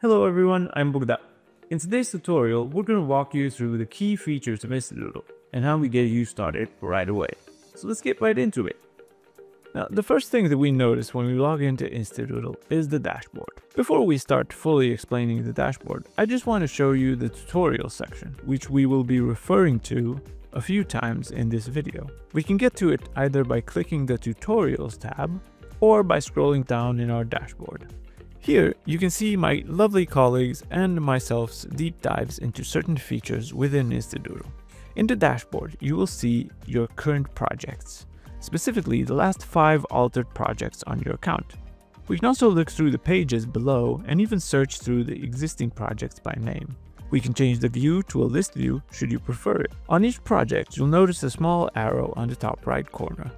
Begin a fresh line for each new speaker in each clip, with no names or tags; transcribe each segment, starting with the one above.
Hello everyone, I'm Bogdan. In today's tutorial, we're going to walk you through the key features of Instadoodle and how we get you started right away. So let's get right into it. Now, the first thing that we notice when we log into Instadoodle is the dashboard. Before we start fully explaining the dashboard, I just want to show you the tutorial section, which we will be referring to a few times in this video. We can get to it either by clicking the tutorials tab or by scrolling down in our dashboard. Here, you can see my lovely colleagues and myself's deep dives into certain features within Instadoodle. In the dashboard, you will see your current projects, specifically the last 5 altered projects on your account. We can also look through the pages below and even search through the existing projects by name. We can change the view to a list view should you prefer it. On each project, you'll notice a small arrow on the top right corner.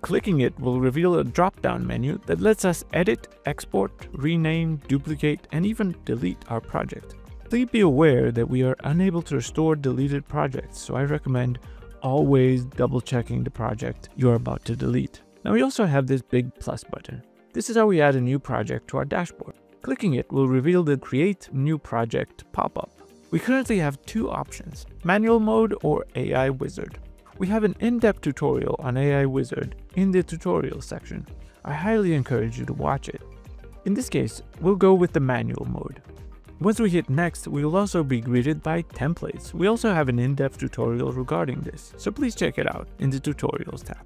Clicking it will reveal a drop-down menu that lets us edit, export, rename, duplicate, and even delete our project. Please be aware that we are unable to restore deleted projects, so I recommend always double checking the project you are about to delete. Now we also have this big plus button. This is how we add a new project to our dashboard. Clicking it will reveal the create new project pop-up. We currently have two options, manual mode or AI wizard. We have an in-depth tutorial on AI Wizard in the tutorial section. I highly encourage you to watch it. In this case, we'll go with the manual mode. Once we hit next, we will also be greeted by templates. We also have an in-depth tutorial regarding this, so please check it out in the tutorials tab.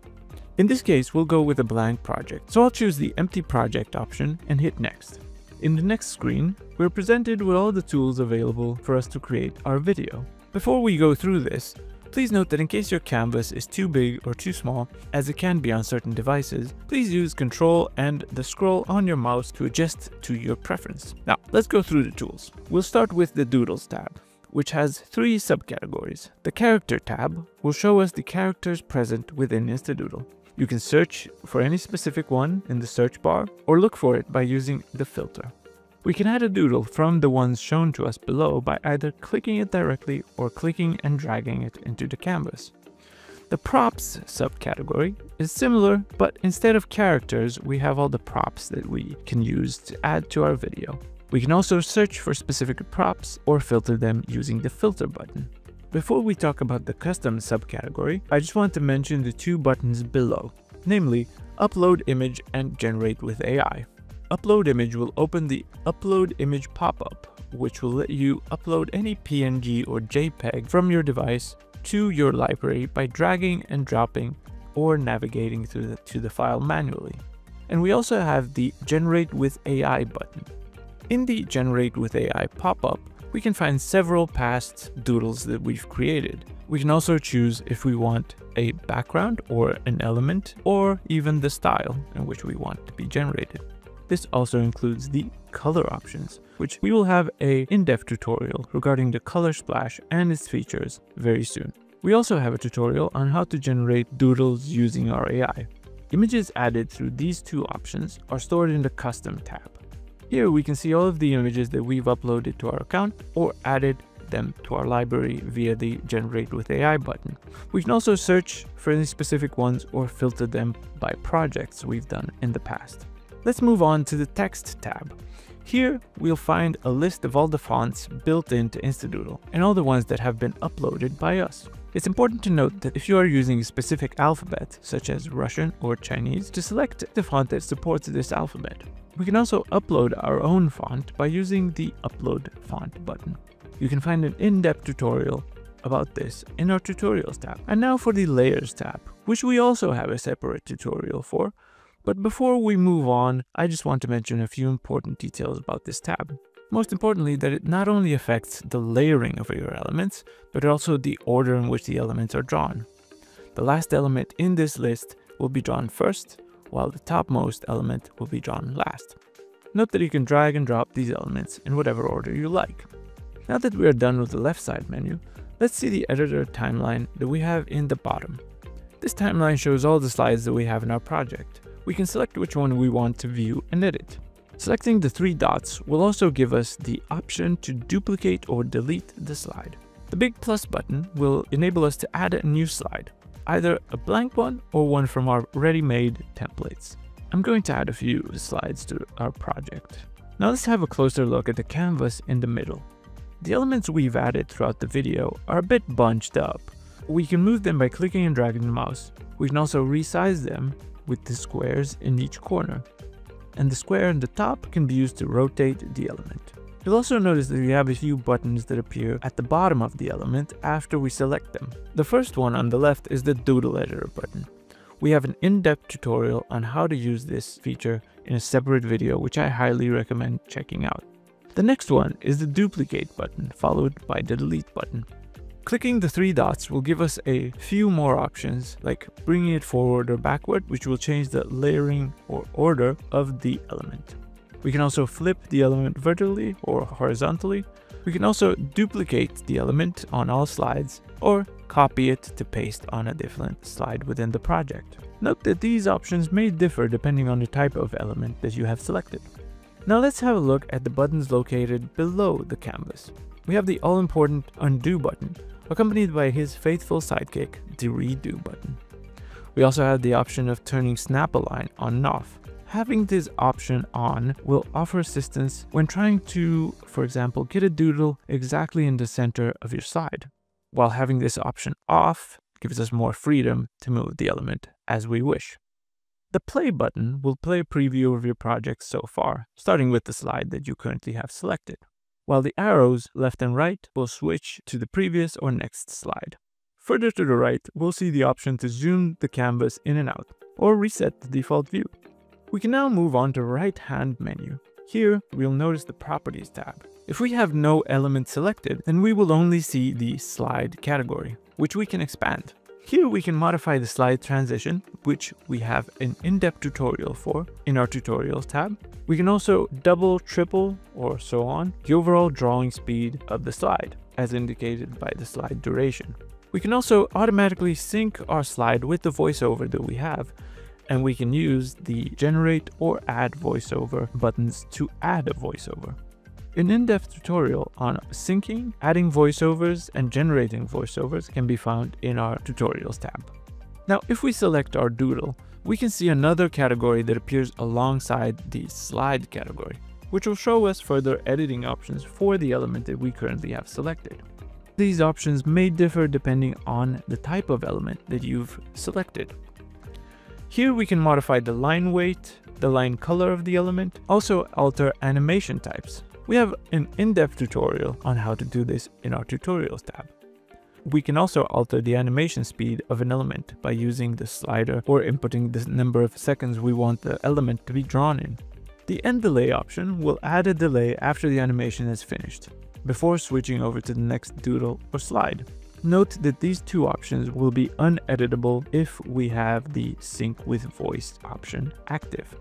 In this case, we'll go with a blank project, so I'll choose the empty project option and hit next. In the next screen, we're presented with all the tools available for us to create our video. Before we go through this, Please note that in case your canvas is too big or too small, as it can be on certain devices, please use Control and the scroll on your mouse to adjust to your preference. Now, let's go through the tools. We'll start with the Doodles tab which has three subcategories. The Character tab will show us the characters present within Instadoodle. You can search for any specific one in the search bar or look for it by using the filter. We can add a doodle from the ones shown to us below by either clicking it directly or clicking and dragging it into the canvas. The props subcategory is similar, but instead of characters, we have all the props that we can use to add to our video. We can also search for specific props or filter them using the filter button. Before we talk about the custom subcategory, I just want to mention the two buttons below, namely upload image and generate with AI. Upload image will open the upload image pop-up, which will let you upload any PNG or JPEG from your device to your library by dragging and dropping or navigating through the, to the file manually. And we also have the Generate with AI button. In the Generate with AI pop-up, we can find several past doodles that we've created. We can also choose if we want a background or an element or even the style in which we want to be generated. This also includes the color options, which we will have a in-depth tutorial regarding the color splash and its features very soon. We also have a tutorial on how to generate doodles using our AI. Images added through these two options are stored in the custom tab. Here we can see all of the images that we've uploaded to our account or added them to our library via the generate with AI button. We can also search for any specific ones or filter them by projects we've done in the past. Let's move on to the text tab. Here, we'll find a list of all the fonts built into Instadoodle and all the ones that have been uploaded by us. It's important to note that if you are using a specific alphabet, such as Russian or Chinese, to select the font that supports this alphabet. We can also upload our own font by using the Upload Font button. You can find an in-depth tutorial about this in our Tutorials tab. And now for the Layers tab, which we also have a separate tutorial for, but before we move on, I just want to mention a few important details about this tab. Most importantly, that it not only affects the layering of your elements, but also the order in which the elements are drawn. The last element in this list will be drawn first, while the topmost element will be drawn last. Note that you can drag and drop these elements in whatever order you like. Now that we are done with the left side menu, let's see the editor timeline that we have in the bottom. This timeline shows all the slides that we have in our project we can select which one we want to view and edit. Selecting the three dots will also give us the option to duplicate or delete the slide. The big plus button will enable us to add a new slide, either a blank one or one from our ready-made templates. I'm going to add a few slides to our project. Now let's have a closer look at the canvas in the middle. The elements we've added throughout the video are a bit bunched up. We can move them by clicking and dragging the mouse. We can also resize them with the squares in each corner. And the square in the top can be used to rotate the element. You'll also notice that we have a few buttons that appear at the bottom of the element after we select them. The first one on the left is the Doodle Editor button. We have an in-depth tutorial on how to use this feature in a separate video which I highly recommend checking out. The next one is the Duplicate button followed by the Delete button. Clicking the three dots will give us a few more options like bringing it forward or backward which will change the layering or order of the element. We can also flip the element vertically or horizontally. We can also duplicate the element on all slides or copy it to paste on a different slide within the project. Note that these options may differ depending on the type of element that you have selected. Now let's have a look at the buttons located below the canvas. We have the all-important undo button, accompanied by his faithful sidekick, the redo button. We also have the option of turning snap align on and off, Having this option on will offer assistance when trying to, for example, get a doodle exactly in the center of your slide, while having this option off gives us more freedom to move the element as we wish. The play button will play a preview of your project so far, starting with the slide that you currently have selected, while the arrows left and right will switch to the previous or next slide. Further to the right, we'll see the option to zoom the canvas in and out, or reset the default view. We can now move on to right hand menu. Here, we'll notice the Properties tab. If we have no element selected, then we will only see the slide category, which we can expand. Here we can modify the slide transition, which we have an in-depth tutorial for in our tutorials tab. We can also double, triple, or so on, the overall drawing speed of the slide, as indicated by the slide duration. We can also automatically sync our slide with the voiceover that we have, and we can use the generate or add voiceover buttons to add a voiceover. An in-depth tutorial on syncing, adding voiceovers, and generating voiceovers can be found in our tutorials tab. Now, if we select our doodle, we can see another category that appears alongside the slide category, which will show us further editing options for the element that we currently have selected. These options may differ depending on the type of element that you've selected. Here we can modify the line weight, the line color of the element, also alter animation types. We have an in-depth tutorial on how to do this in our tutorials tab. We can also alter the animation speed of an element by using the slider or inputting the number of seconds we want the element to be drawn in. The end delay option will add a delay after the animation is finished, before switching over to the next doodle or slide. Note that these two options will be uneditable if we have the sync with voice option active.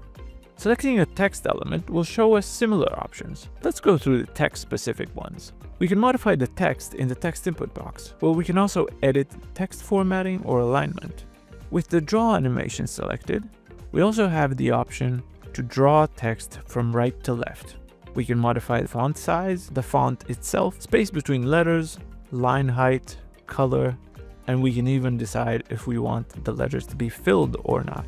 Selecting a text element will show us similar options. Let's go through the text specific ones. We can modify the text in the text input box, but we can also edit text formatting or alignment. With the draw animation selected, we also have the option to draw text from right to left. We can modify the font size, the font itself, space between letters, line height, color, and we can even decide if we want the letters to be filled or not,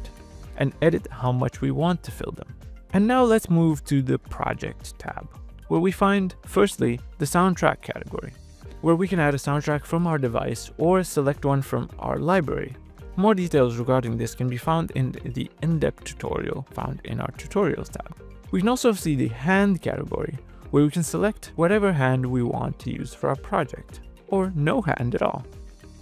and edit how much we want to fill them. And now let's move to the Project tab, where we find, firstly, the Soundtrack category, where we can add a soundtrack from our device or select one from our library. More details regarding this can be found in the in-depth tutorial found in our Tutorials tab. We can also see the Hand category, where we can select whatever hand we want to use for our project or no hand at all.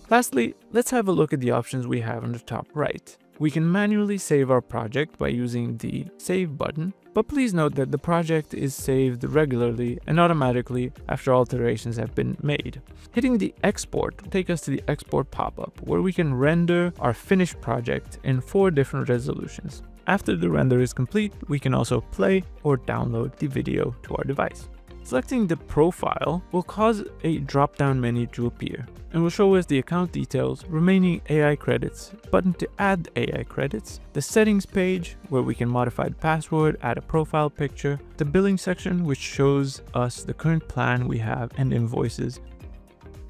Lastly, let's have a look at the options we have on the top right. We can manually save our project by using the Save button, but please note that the project is saved regularly and automatically after alterations have been made. Hitting the Export will take us to the Export pop-up, where we can render our finished project in four different resolutions. After the render is complete, we can also play or download the video to our device. Selecting the profile will cause a drop-down menu to appear and will show us the account details, remaining AI credits, button to add AI credits, the settings page where we can modify the password, add a profile picture, the billing section which shows us the current plan we have and invoices,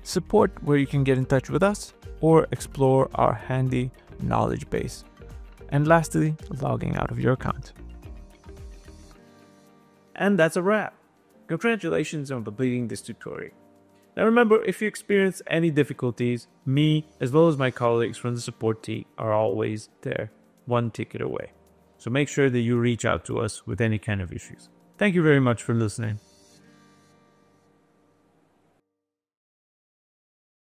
support where you can get in touch with us or explore our handy knowledge base, and lastly, logging out of your account. And that's a wrap. Congratulations on completing this tutorial. Now remember, if you experience any difficulties, me, as well as my colleagues from the support team, are always there, one ticket away. So make sure that you reach out to us with any kind of issues. Thank you very much for listening.